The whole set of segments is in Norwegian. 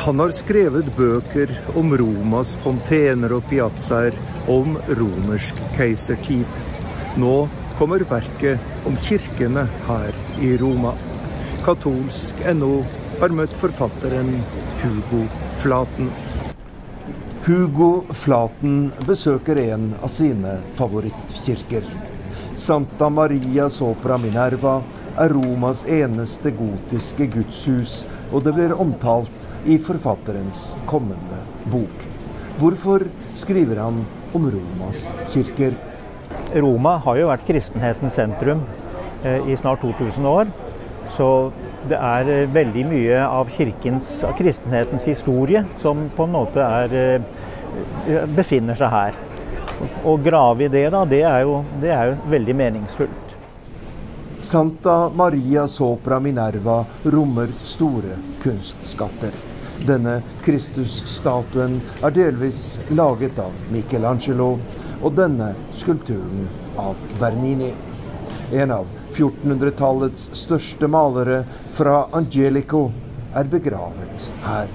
Han har skrevet bøker om Romas fontener og piazzaer, om romersk keisertid. Nå kommer verket om kirkene her i Roma. Katolsk.no har møtt forfatteren Hugo Flaten. Hugo Flaten besøker en av sine favorittkirker. Santa Maria Sopra Minerva er Romas eneste gotiske gudshus, og det blir omtalt i forfatterens kommende bok. Hvorfor skriver han om Romas kirker? Roma har jo vært kristenhetens sentrum eh, i snart 2000 år. Så det er eh, veldig mye av kirkens, av kristenhetens historie som på en måte er, eh, befinner seg her. Å grave i det, da, det er, jo, det er jo veldig meningsfullt. Santa Maria Sopra Minerva rommer store kunstskatter. Denne Kristusstatuen er delvis laget av Michelangelo, og denne skulpturen av Bernini. En av 1400-tallets største malere fra Angelico er begravet her.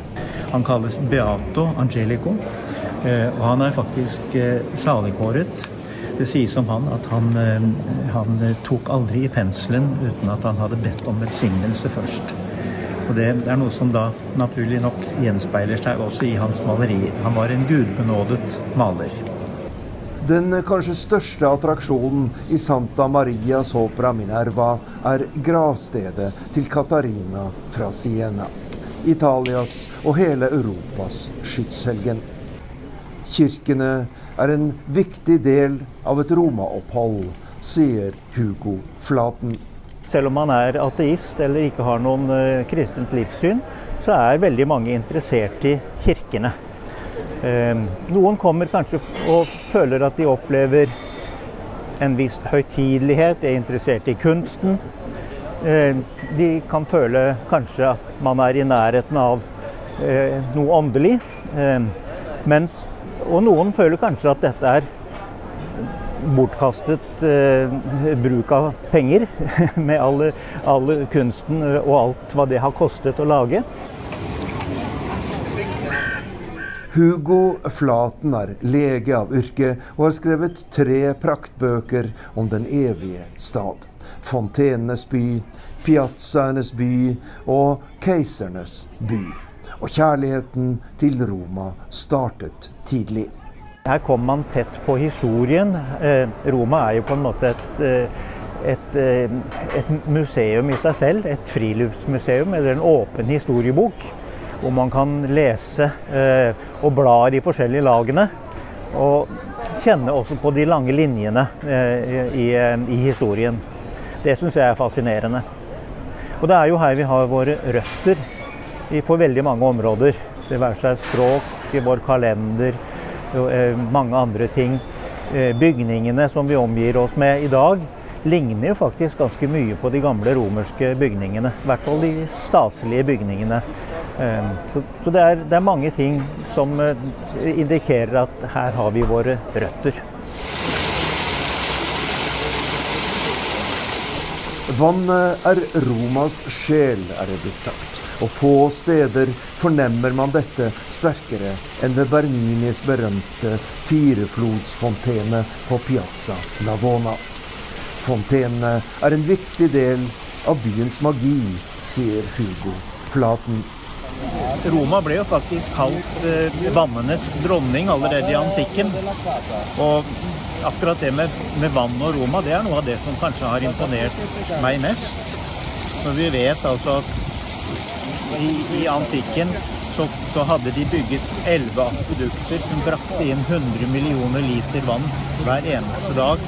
Han kalles Beato Angelico, og han er faktisk eh, saligkåret. Det sies om han at han, eh, han tok aldri i penselen uten at han hadde bedt om velsignelse først. Og Det er noe som da naturlig nok gjenspeiler seg også i hans maleri. Han var en gudbenådet maler. Den kanskje største attraksjonen i Santa Maria Sopra Minerva er gravstedet til Katarina fra Siena. Italias og hele Europas skytshelgen. Kirkene er en viktig del av et romaopphold, sier Hugo Flaten. Selv om man er ateist eller ikke har noen uh, kristent livssyn, så er veldig mange interessert i kirkene. Uh, noen kommer kanskje og føler at de opplever en viss høytidelighet, er interessert i kunsten. Uh, de kan føle kanskje at man er i nærheten av noe åndelig. Mens, og noen føler kanskje at dette er bortkastet eh, bruk av penger, med all, kunsten og alt hva det har kostet å lage. Hugo Flaten er lege av yrke og har skrevet tre praktbøker om den evige stad. Fontenenes by, piazzaenes by og keisernes by. Og kjærligheten til Roma startet tidlig. Her kommer man tett på historien. Eh, Roma er jo på en måte et, eh, et, eh, et, museum i seg selv. Et friluftsmuseum eller en åpen historiebok. Hvor man kan lese og bla i de forskjellige lagene. Og kjenne også på de lange linjene i, i historien. Det syns jeg er fascinerende. Og det er jo her vi har våre røtter på veldig mange områder. Det være seg språk, vår kalender, Eh, mange andre ting. Eh, bygningene som vi omgir oss med i dag, ligner faktisk ganske mye på de gamle romerske bygningene. I hvert fall de staselige bygningene. Eh, så, det, er, mange ting som indikerer at her har vi våre røtter. Vannet er Romas sjel, er det blitt sagt. Og få steder fornemmer man dette sterkere enn ved Berninis berømte fireflodsfontene på Piazza Navona. Fontenene er en viktig del av byens magi, sier Hugo Flaten. Roma ble jo faktisk kalt eh, vannenes dronning allerede i antikken. Og akkurat det med, med, vann og Roma, det er noe av det som kanskje har imponert meg mest. Når vi vet altså at i, i antikken så, så, hadde de bygget elleve akvedukter som brakte inn 100 millioner liter vann hver eneste dag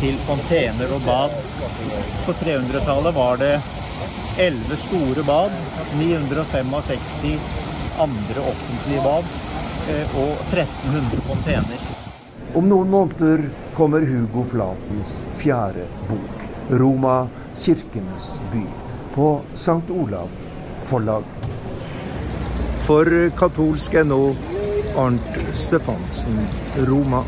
til fontener og bad. På 300-tallet var det elleve store bad, 965 andre offentlige bad eh, og 1300 fontener. Om noen måneder kommer Hugo Flatens fjerde bok, 'Roma kirkenes by', på St. Olav forlag. For katolsk.no, Arnt Stefansen, Roma.